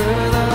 answer the